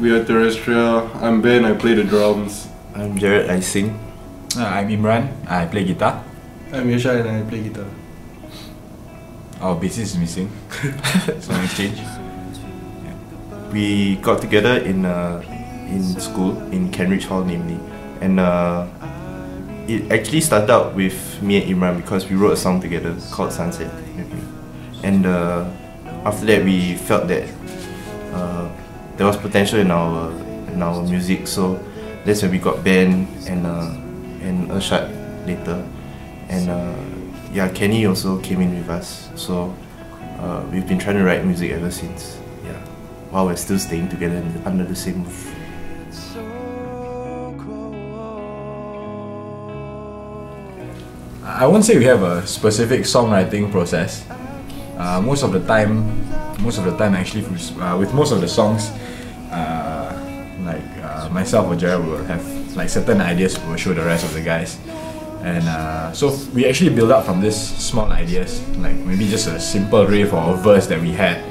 We are Terrestrea. I'm Ben, I play the drums. I'm Jared, I sing. Uh, I'm Imran, I play guitar. I'm Yasha and I play guitar. Our bassist is missing. so an exchange. We got together in uh, in school, in Kent Ridge Hall namely. And uh, it actually started out with me and Imran because we wrote a song together called Sunset. And uh, after that we felt that uh, there was potential in our in our music so that's when we got Ben and uh, and Irsyad later. And uh, yeah Kenny also came in with us. So uh, we've been trying to write music ever since. Yeah. While we're still staying together under the same roof. I won't say we have a specific songwriting process. Uh, most of the time, most of the time actually, uh, with most of the songs, uh, like uh, myself or Jared will have like certain ideas we'll show the rest of the guys. And uh, so we actually build up from these small ideas, like maybe just a simple riff or a verse that we had,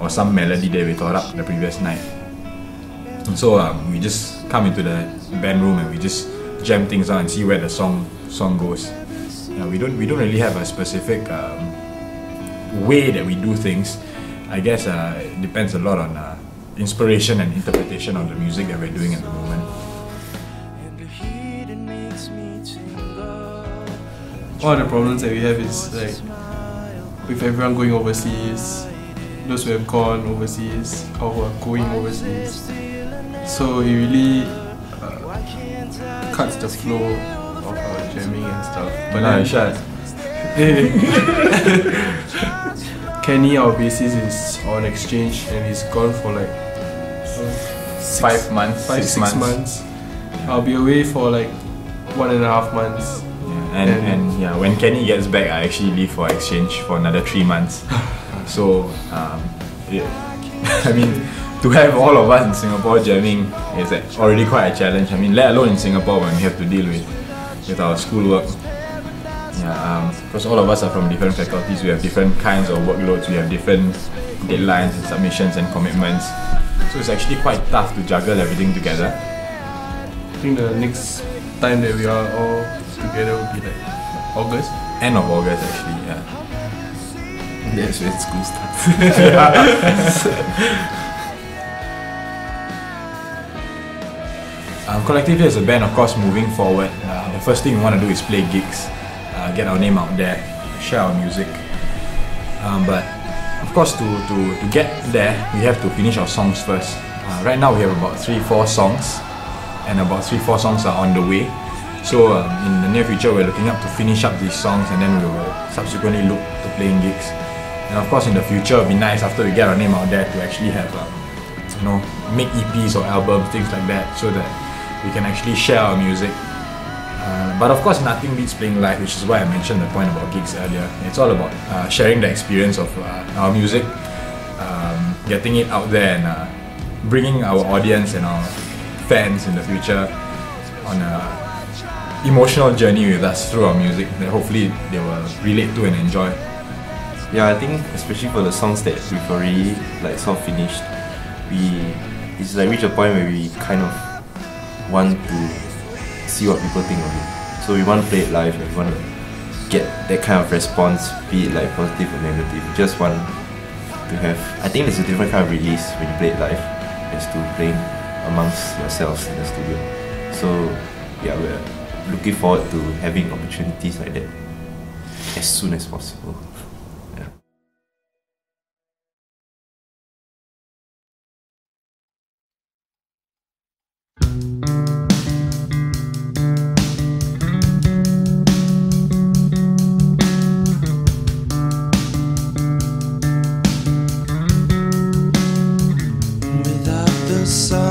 or some melody that we thought up the previous night. And so um, we just come into the band room and we just jam things out and see where the song song goes. We don't we don't really have a specific um, way that we do things. I guess uh, it depends a lot on uh, inspiration and interpretation of the music that we're doing at the moment. One of the problems that we have is like with everyone going overseas, those who have gone overseas or who are going overseas. So it really uh, cuts the flow of our jamming and stuff. But Nah, then, Irsyad, Kenny, our bassist, is on exchange and he's gone for like five months, five, six, six months. I'll be away for like one and a half months. Yeah, and, and yeah, when Kenny gets back, I actually leave for exchange for another three months. so, um, yeah, I mean, to have all of us in Singapore jamming is already quite a challenge. I mean, let alone in Singapore when we have to deal with with our schoolwork. Yeah, because all of us are from different faculties, we have different kinds of workloads, we have different deadlines and submissions and commitments. So it's actually quite tough to juggle everything together. I think the next time that we are all together will be like August. End of August, actually. Yeah. that's when school starts Um, Collectively as a band, of course, moving forward, uh, the first thing we want to do is play gigs, uh, get our name out there, share our music. Um, but of course, to, to, to get there, we have to finish our songs first. Uh, right now, we have about three, four songs, and about three, four songs are on the way. So um, in the near future, we're looking up to finish up these songs, and then we will subsequently look to playing gigs. And of course, in the future, it'll be nice after we get our name out there to actually have, um, you know, make EPs or albums, things like that, so that we can actually share our music. But of course, nothing beats playing live, which is why I mentioned the point about gigs earlier. It's all about uh, sharing the experience of uh, our music, um, getting it out there, and uh, bringing our audience and our fans in the future on a emotional journey with us through our music that hopefully they will relate to and enjoy. yeah I think especially for the songs that we've already like sort of finished we it's like reach a point where we kind of want to see what people think of it so we want to play it live and we want to get that kind of response be it like positive or negative. We just want to have I think there's a different kind of release when you play it live as to playing amongst yourselves in the studio. So yeah we're looking forward to having opportunities like that as soon as possible sun,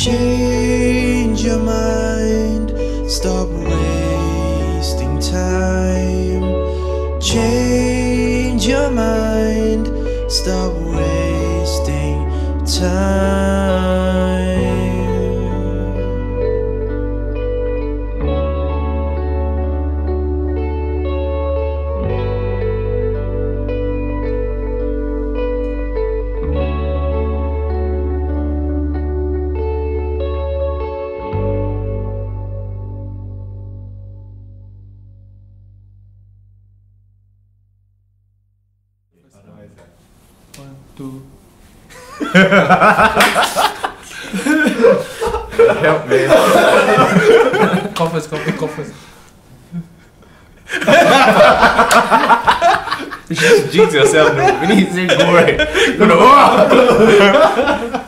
Change your mind, stop wasting time. Change your mind, stop wasting time. Help me. Cough first, cough first, cough. You just jinx yourself, no. We need to say go right. Go to,